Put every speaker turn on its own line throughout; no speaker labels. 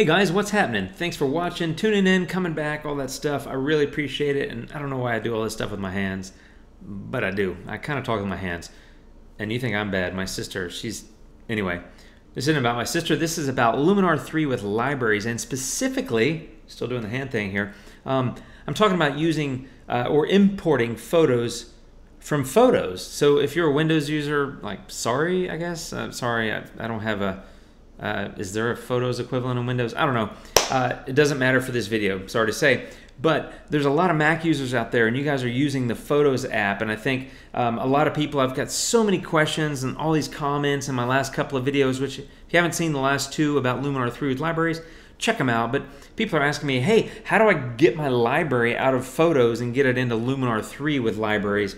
Hey guys, what's happening? Thanks for watching, tuning in, coming back, all that stuff. I really appreciate it, and I don't know why I do all this stuff with my hands, but I do. I kind of talk with my hands. And you think I'm bad. My sister, she's. Anyway, this isn't about my sister. This is about Luminar 3 with libraries, and specifically, still doing the hand thing here, um, I'm talking about using uh, or importing photos from photos. So if you're a Windows user, like, sorry, I guess. Uh, sorry, I, I don't have a uh, is there a Photos equivalent in Windows? I don't know. Uh, it doesn't matter for this video, sorry to say. But there's a lot of Mac users out there, and you guys are using the Photos app. And I think um, a lot of people, I've got so many questions and all these comments in my last couple of videos, which if you haven't seen the last two about Luminar 3 with libraries, check them out. But people are asking me, hey, how do I get my library out of Photos and get it into Luminar 3 with libraries?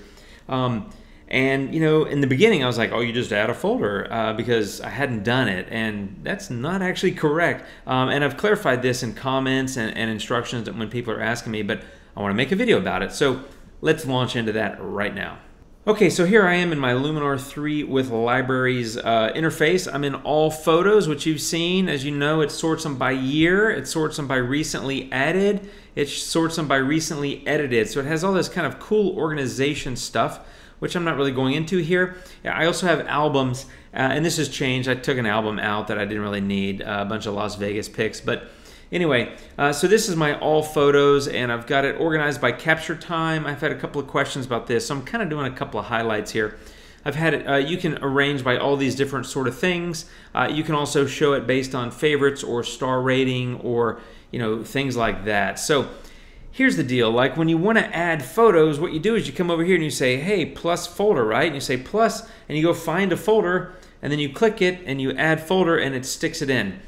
Um, and you know, in the beginning, I was like, "Oh, you just add a folder," uh, because I hadn't done it, and that's not actually correct. Um, and I've clarified this in comments and, and instructions when people are asking me, but I want to make a video about it. So let's launch into that right now. Okay, so here I am in my Luminar 3 with libraries uh, interface. I'm in all photos, which you've seen. As you know, it sorts them by year, it sorts them by recently added, it sorts them by recently edited. So it has all this kind of cool organization stuff which I'm not really going into here. I also have albums, uh, and this has changed. I took an album out that I didn't really need, uh, a bunch of Las Vegas pics, but anyway, uh, so this is my all photos, and I've got it organized by capture time. I've had a couple of questions about this, so I'm kind of doing a couple of highlights here. I've had it, uh, you can arrange by all these different sort of things. Uh, you can also show it based on favorites or star rating or, you know, things like that. So here's the deal. Like when you want to add photos what you do is you come over here and you say hey plus folder right? And you say plus and you go find a folder and then you click it and you add folder and it sticks it in.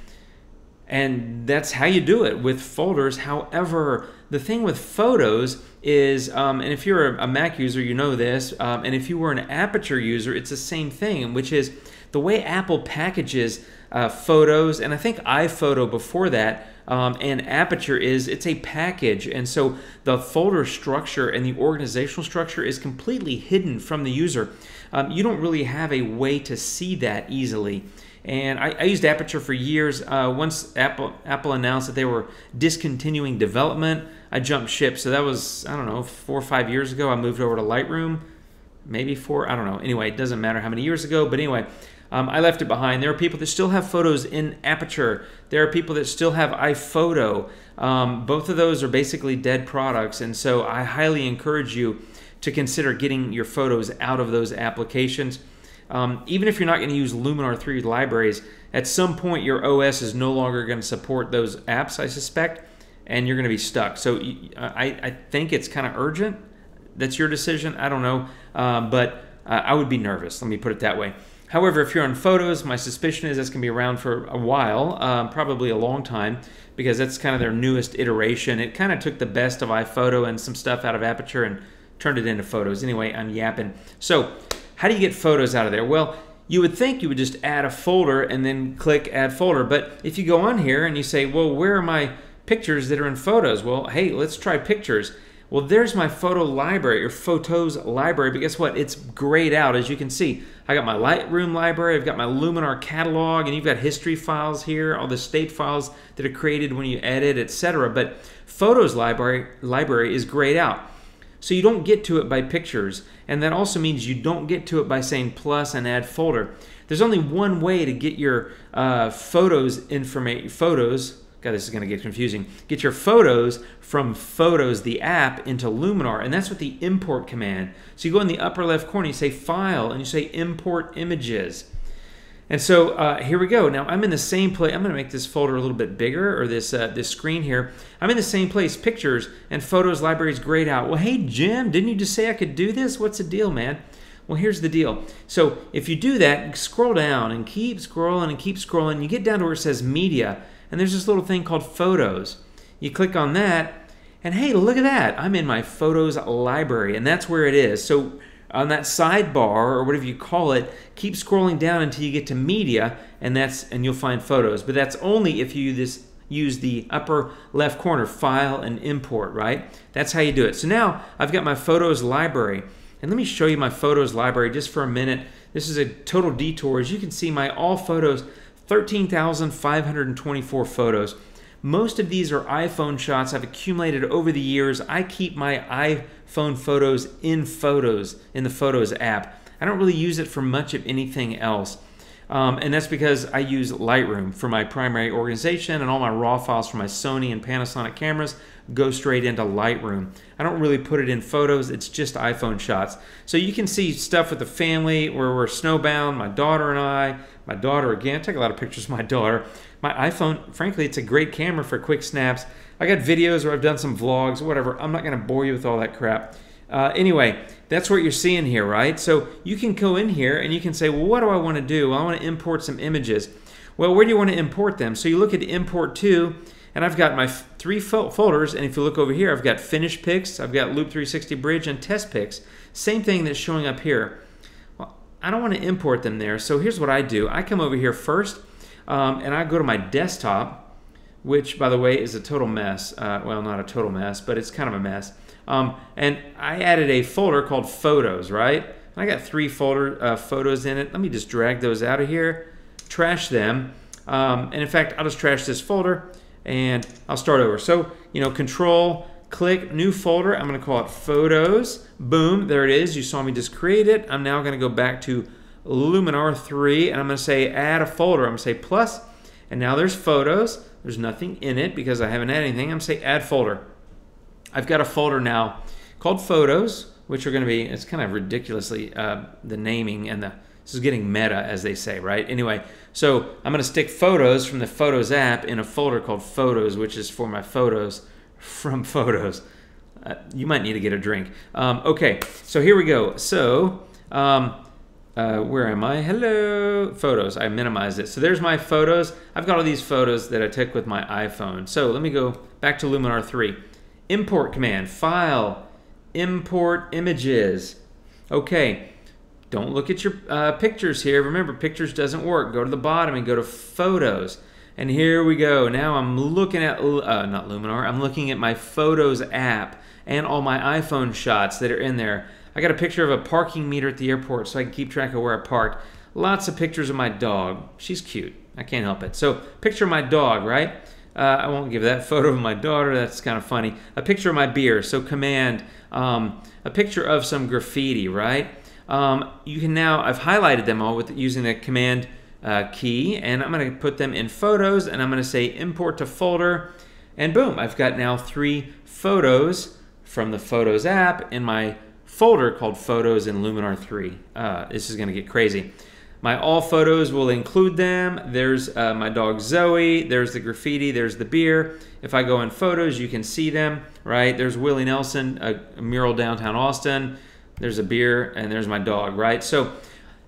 And that's how you do it with folders. However the thing with photos is um, and if you're a mac user you know this um, and if you were an aperture user it's the same thing which is the way apple packages uh, photos and i think iphoto before that um, and Aperture is it's a package, and so the folder structure and the organizational structure is completely hidden from the user. Um, you don't really have a way to see that easily. And I, I used Aperture for years. Uh, once Apple Apple announced that they were discontinuing development, I jumped ship. So that was I don't know four or five years ago. I moved over to Lightroom, maybe four. I don't know. Anyway, it doesn't matter how many years ago. But anyway, um, I left it behind. There are people that still have photos in Aperture. There are people that still have iPhoto. Um, both of those are basically dead products, and so I highly encourage you to consider getting your photos out of those applications. Um, even if you're not going to use Luminar 3 libraries, at some point your OS is no longer going to support those apps, I suspect, and you're going to be stuck. So I, I think it's kind of urgent. That's your decision. I don't know. Uh, but uh, I would be nervous. Let me put it that way. However, if you're on photos, my suspicion is this can be around for a while, um, probably a long time, because that's kind of their newest iteration. It kind of took the best of iPhoto and some stuff out of Aperture and turned it into photos. Anyway, I'm yapping. So, how do you get photos out of there? Well, you would think you would just add a folder and then click add folder. But if you go on here and you say, well, where are my pictures that are in photos? Well, hey, let's try pictures. Well, there's my photo library or photos library, but guess what? It's grayed out as you can see. I got my Lightroom library, I've got my Luminar catalog, and you've got history files here, all the state files that are created when you edit, etc. But photos library library is grayed out. So you don't get to it by pictures, and that also means you don't get to it by saying plus and add folder. There's only one way to get your uh, photos information photos God, this is going to get confusing. Get your photos from Photos, the app, into Luminar, and that's with the import command. So you go in the upper left corner, you say File, and you say Import Images. And so uh, here we go. Now I'm in the same place. I'm going to make this folder a little bit bigger, or this uh, this screen here. I'm in the same place, Pictures and Photos Libraries grayed out. Well, hey Jim, didn't you just say I could do this? What's the deal, man? Well, here's the deal. So if you do that, scroll down and keep scrolling and keep scrolling. You get down to where it says Media and there's this little thing called Photos. You click on that, and hey, look at that. I'm in my Photos library, and that's where it is. So on that sidebar or whatever you call it, keep scrolling down until you get to Media, and that's and you'll find Photos. But that's only if you this use the upper left corner, File and Import, right? That's how you do it. So now I've got my Photos library. And let me show you my Photos library just for a minute. This is a total detour. As you can see, my all photos 13,524 photos. Most of these are iPhone shots I've accumulated over the years. I keep my iPhone photos in Photos, in the Photos app. I don't really use it for much of anything else. Um, and that's because I use Lightroom for my primary organization, and all my RAW files from my Sony and Panasonic cameras go straight into Lightroom. I don't really put it in photos, it's just iPhone shots. So you can see stuff with the family where we're snowbound, my daughter and I, my daughter again, I take a lot of pictures of my daughter. My iPhone, frankly, it's a great camera for quick snaps. I got videos where I've done some vlogs, whatever. I'm not going to bore you with all that crap. Uh, anyway, that's what you're seeing here, right? So you can go in here and you can say, well, what do I want to do? Well, I want to import some images. Well, where do you want to import them? So you look at import to, and I've got my three folders, and if you look over here, I've got finished pics, I've got Loop 360 Bridge, and test pics. Same thing that's showing up here. Well, I don't want to import them there, so here's what I do. I come over here first, um, and I go to my desktop, which, by the way, is a total mess. Uh, well, not a total mess, but it's kind of a mess. Um, and I added a folder called Photos, right? I got three folder uh, photos in it. Let me just drag those out of here, trash them. Um, and in fact, I'll just trash this folder and I'll start over. So, you know, control, click, new folder. I'm going to call it Photos. Boom, there it is. You saw me just create it. I'm now going to go back to Luminar 3 and I'm going to say add a folder. I'm going to say plus, and now there's Photos. There's nothing in it because I haven't added anything. I'm to say add folder. I've got a folder now called Photos, which are going to be, it's kind of ridiculously, uh, the naming and the, this is getting meta, as they say, right? Anyway, so I'm going to stick photos from the Photos app in a folder called Photos, which is for my photos from Photos. Uh, you might need to get a drink. Um, okay, so here we go. So, um, uh, where am I? Hello, photos. I minimized it. So there's my photos. I've got all these photos that I took with my iPhone. So let me go back to Luminar 3 import command, file, import images. Okay, don't look at your uh, pictures here. Remember, pictures doesn't work. Go to the bottom and go to photos. And here we go. Now I'm looking at, uh, not Luminar, I'm looking at my Photos app and all my iPhone shots that are in there. I got a picture of a parking meter at the airport so I can keep track of where I parked. Lots of pictures of my dog. She's cute. I can't help it. So, picture my dog, right? Uh, I won't give that photo of my daughter. That's kind of funny. A picture of my beer. So command um, a picture of some graffiti, right? Um, you can now. I've highlighted them all with using the command uh, key, and I'm going to put them in photos, and I'm going to say import to folder, and boom, I've got now three photos from the Photos app in my folder called Photos in Luminar 3. Uh, this is going to get crazy. My all photos will include them. There's uh, my dog Zoe. There's the graffiti. There's the beer. If I go in photos, you can see them, right? There's Willie Nelson, a, a mural downtown Austin. There's a beer, and there's my dog, right? So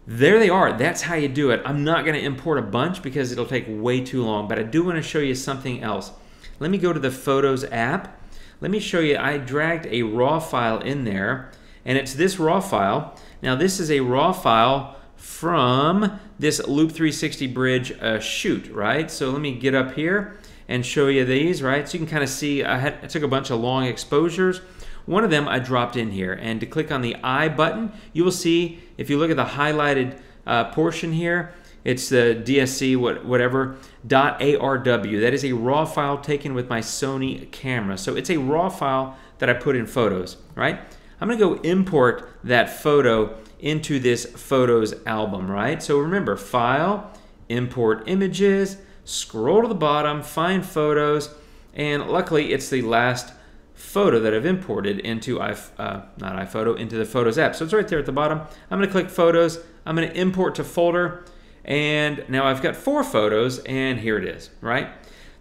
there they are. That's how you do it. I'm not going to import a bunch because it'll take way too long, but I do want to show you something else. Let me go to the Photos app. Let me show you, I dragged a RAW file in there, and it's this RAW file. Now, this is a RAW file from this Loop 360 bridge uh, shoot, right? So let me get up here and show you these, right? So you can kind of see I, had, I took a bunch of long exposures. One of them I dropped in here, and to click on the I button, you will see if you look at the highlighted uh, portion here, it's the DSC what, whatever .arw. That is a raw file taken with my Sony camera. So it's a raw file that I put in photos, right? I'm going to go import that photo into this photos album, right? So remember, file, import images, scroll to the bottom, find photos, and luckily it's the last photo that I've imported into i uh, not iPhoto into the Photos app. So it's right there at the bottom. I'm going to click Photos. I'm going to import to folder, and now I've got four photos, and here it is, right?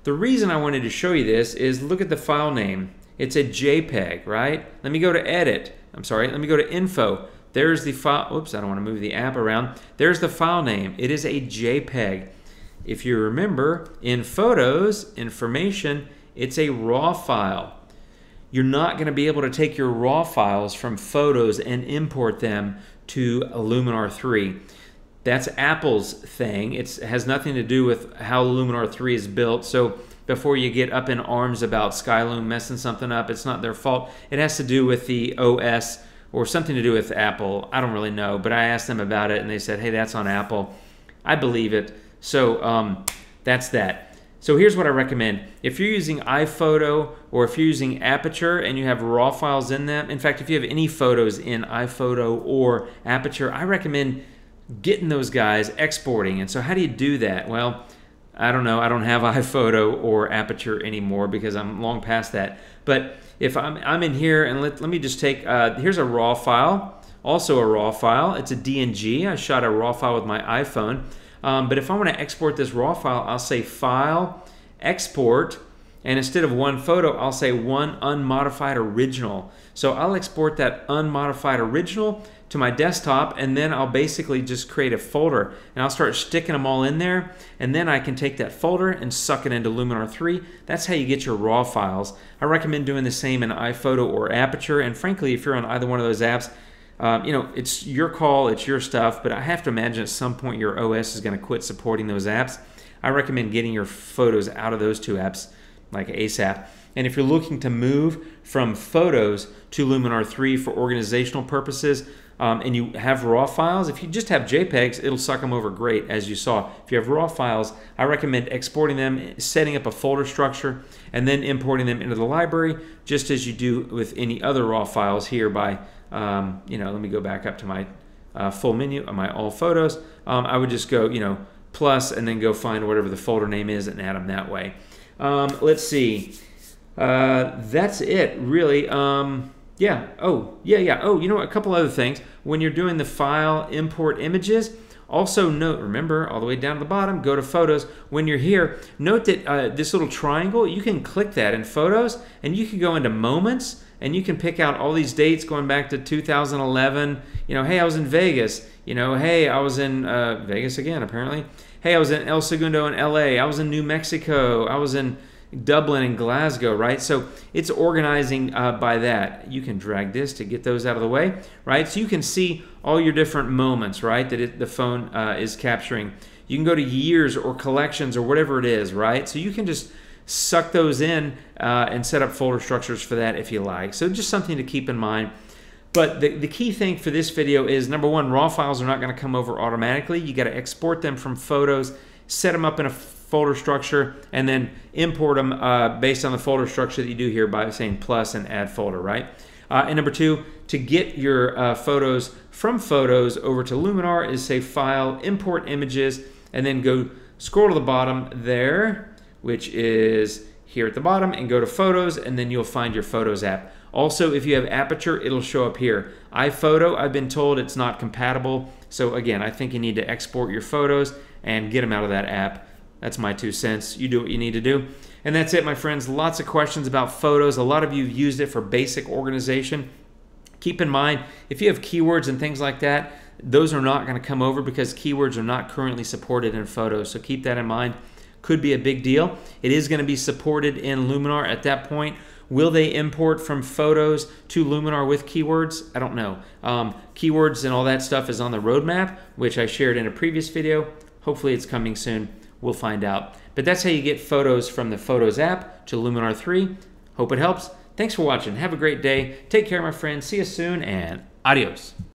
The reason I wanted to show you this is look at the file name. It's a JPEG, right? Let me go to Edit. I'm sorry. Let me go to Info. There's the file. Oops, I don't want to move the app around. There's the file name. It is a JPEG. If you remember, in Photos, Information, it's a RAW file. You're not going to be able to take your RAW files from Photos and import them to Luminar 3. That's Apple's thing. It's, it has nothing to do with how Luminar 3 is built. So before you get up in arms about Skylum messing something up, it's not their fault. It has to do with the OS or something to do with Apple. I don't really know, but I asked them about it and they said, hey, that's on Apple. I believe it. So um, that's that. So here's what I recommend. If you're using iPhoto or if you're using Aperture and you have RAW files in them, in fact, if you have any photos in iPhoto or Aperture, I recommend getting those guys exporting. And so how do you do that? Well, I don't know. I don't have iPhoto or Aperture anymore because I'm long past that. But if I'm, I'm in here and let, let me just take, uh, here's a RAW file, also a RAW file. It's a DNG. I shot a RAW file with my iPhone. Um, but if I want to export this raw file, I'll say File, Export, and instead of one photo, I'll say one unmodified original. So I'll export that unmodified original to my desktop and then I'll basically just create a folder and I'll start sticking them all in there and then I can take that folder and suck it into Luminar 3. That's how you get your raw files. I recommend doing the same in iPhoto or Aperture and frankly if you're on either one of those apps um, you know, it's your call, it's your stuff, but I have to imagine at some point your OS is going to quit supporting those apps. I recommend getting your photos out of those two apps like ASAP. And if you're looking to move from photos to Luminar 3 for organizational purposes, um, and you have raw files, if you just have JPEGs, it'll suck them over great, as you saw. If you have raw files, I recommend exporting them, setting up a folder structure, and then importing them into the library, just as you do with any other raw files here by um, you know, let me go back up to my uh, full menu, my all photos. Um, I would just go, you know, plus and then go find whatever the folder name is and add them that way. Um, let's see. Uh, that's it, really. Um, yeah. Oh, yeah, yeah. Oh, you know what? A couple other things. When you're doing the file import images, also note, remember, all the way down to the bottom, go to Photos. When you're here, note that uh, this little triangle, you can click that in Photos, and you can go into Moments, and you can pick out all these dates going back to 2011. You know, hey, I was in Vegas. You know, hey, I was in uh, Vegas again, apparently. Hey, I was in El Segundo in LA. I was in New Mexico. I was in Dublin and Glasgow, right? So it's organizing uh, by that. You can drag this to get those out of the way, right? So you can see all your different moments, right, that it, the phone uh, is capturing. You can go to years or collections or whatever it is, right? So you can just suck those in uh, and set up folder structures for that if you like. So just something to keep in mind. But the, the key thing for this video is number one, raw files are not going to come over automatically. You got to export them from photos, set them up in a folder structure, and then import them uh, based on the folder structure that you do here by saying plus and add folder, right? Uh, and number two, to get your uh, photos from photos over to Luminar is say file, import images, and then go scroll to the bottom there which is here at the bottom, and go to Photos, and then you'll find your Photos app. Also, if you have Aperture, it'll show up here. iPhoto, I've been told it's not compatible. So again, I think you need to export your photos and get them out of that app. That's my two cents. You do what you need to do. And that's it, my friends. Lots of questions about photos. A lot of you have used it for basic organization. Keep in mind, if you have keywords and things like that, those are not going to come over because keywords are not currently supported in photos. So keep that in mind could be a big deal. It is going to be supported in Luminar at that point. Will they import from photos to Luminar with keywords? I don't know. Um, keywords and all that stuff is on the roadmap, which I shared in a previous video. Hopefully it's coming soon. We'll find out. But that's how you get photos from the Photos app to Luminar 3. Hope it helps. Thanks for watching. Have a great day. Take care, my friends. See you soon, and adios.